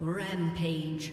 Rampage.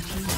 Blue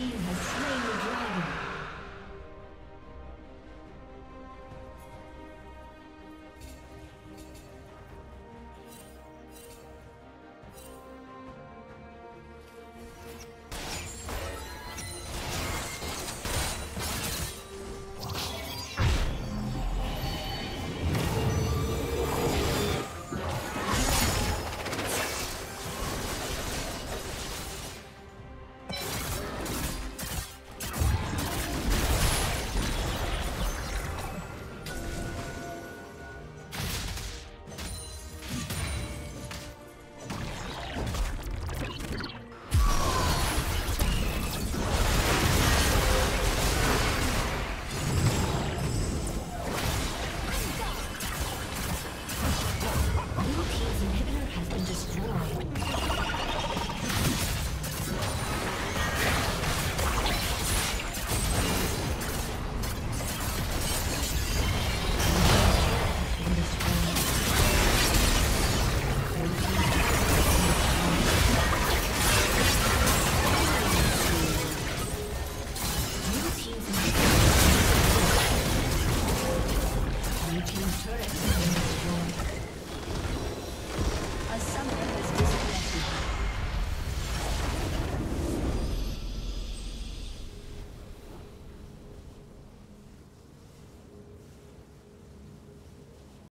team has